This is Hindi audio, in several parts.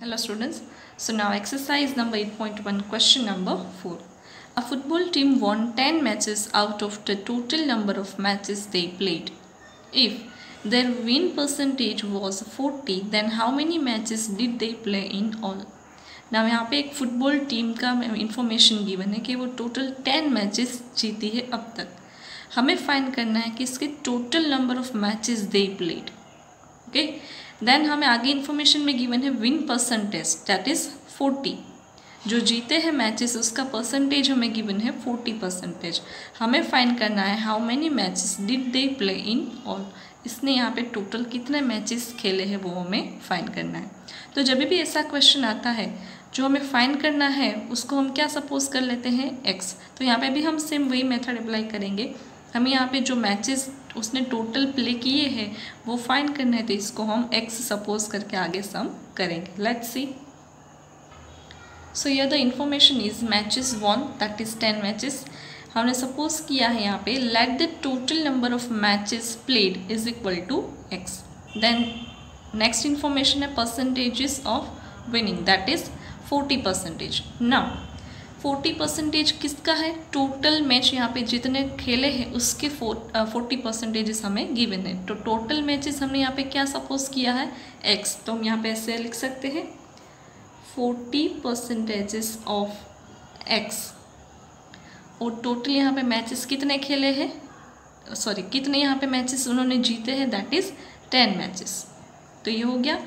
Hello students. So now exercise number 8.1 question number 4. A football team won 10 matches out of the total number of matches they played. If their win percentage was 40 then how many matches did they play in all? now यहाँ पे एक फुटबॉल टीम का इंफॉर्मेशन गिवन है कि वो टोटल टेन मैचेस जीती है अब तक हमें फाइंड करना है कि इसके total number of matches they played okay then हमें आगे इन्फॉर्मेशन में गिवन है win percentage that is forty जो जीते हैं मैचेस उसका परसेंटेज हमें गिवन है फोर्टी परसेंटेज हमें फाइंड करना है how many matches did they play in all इसने यहाँ पे टोटल कितने मैचेस खेले हैं वो हमें फाइंड करना है. तो जब भी ऐसा क्वेश्चन आता है, जो हमें फाइंड करना है, उसको हम क्या सपोज़ कर लेते हैं? एक्स तो यहाँ पे भी हम सेम वही मेथड अप्लाई करेंगे. हमें यहाँ पे जो मैचेस उसने टोटल प्ले किए हैं, वो फाइंड करना तो इसको हम एक्स सपोज़ करके आगे सम करेंगे। Let's see so here the information is matches won that is ten matches हमने सपोज़ किया है यहाँ पे let the total number of matches played is equal to X then next information है percentages of winning that is forty percentage now forty percentage किसका है? टोटल मैच यहाँ पे जितने खेले हैं, उसके फोर्टी परसेंटेजेस हमें गिवन है। तो टोटल मैचेस हमने यहाँ पे क्या सपोज़ किया है? एक्स तो हम यहाँ पे ऐसे लिख सकते हैं। फोर्टी परसेंटेजेस ऑफ़ एक्स और टोटल यहाँ पे मैचेस कितने खेले हैं? सॉरी कितने यहाँ पे मैचेस उन्होंने जीते हैं? दैट इज़ टेन मैचेस तो ये हो गया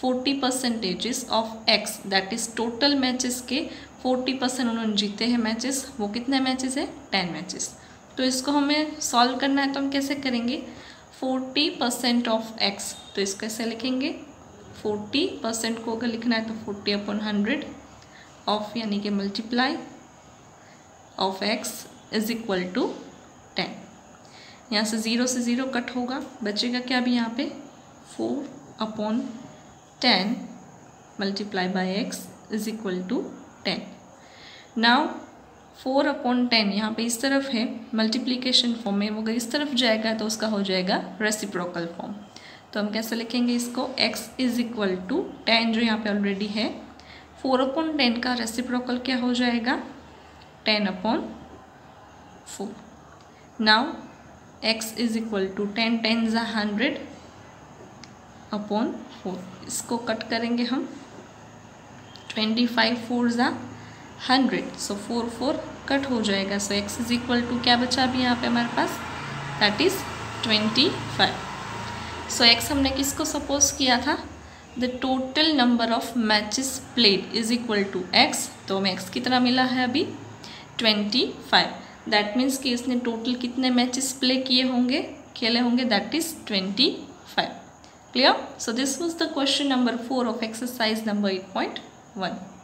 forty percentages of X that is total matches के फोर्टी परसेंट उन्होंने जीते हैं मैचेस वो कितने मैचेस है? टेन मैचेस तो इसको हमें सॉल्व करना है तो हम कैसे करेंगे? फोर्टी परसेंट ऑफ़ एक्स तो इसको कैसे लिखेंगे? फोर्टी परसेंट को अगर लिखना है तो फोर्टी अपॉन हंड्रेड ऑफ़ यानी कि multiply of X is equal to ten यहाँ से ज़ीरो से ज़ीरो कट होगा। बचेगा क्या अभी यहाँ पे? Four upon ten multiply by X is equal to ten now four upon ten यहाँ पे इस तरफ़ है मल्टीप्लीकेशन फॉर्म में, वो अगर इस तरफ़ जाएगा तो उसका हो जाएगा रेसिप्रोकल फॉर्म तो हम कैसे लिखेंगे इसको? X is equal to ten जो यहाँ पे ऑलरेडी है. फोर अपॉन टेन का रेसिप्रोकल क्या हो जाएगा? Ten upon four now x is equal to ten ten ज़ा हंड्रेड अपॉन फोर इसको कट करेंगे हम. ट्वेंटी फाइव फोर ज़ा hundred so four four cut हो जाएगा. So X is equal to क्या बचा अभी यहाँ पे हमारे पास? That is twenty five so X हमने किसको सपोज़ किया था? The total number of matches played is equal to X तो हमें एक्स कितना मिला है अभी? ट्वेंटी फाइव दैट मीन्स कि इसने टोटल कितने मैचेस प्ले किए होंगे? खेले होंगे? That is twenty five clear? So this was the question number 4 of exercise number 8.1